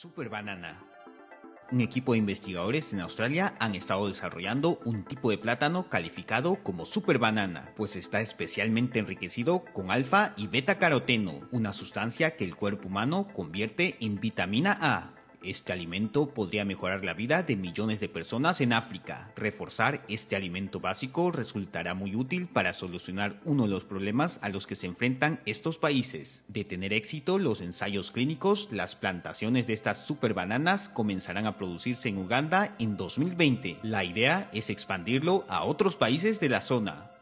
Super banana. Un equipo de investigadores en Australia han estado desarrollando un tipo de plátano calificado como super banana, pues está especialmente enriquecido con alfa y beta caroteno, una sustancia que el cuerpo humano convierte en vitamina A, este alimento podría mejorar la vida de millones de personas en África. Reforzar este alimento básico resultará muy útil para solucionar uno de los problemas a los que se enfrentan estos países. De tener éxito los ensayos clínicos, las plantaciones de estas super bananas comenzarán a producirse en Uganda en 2020. La idea es expandirlo a otros países de la zona.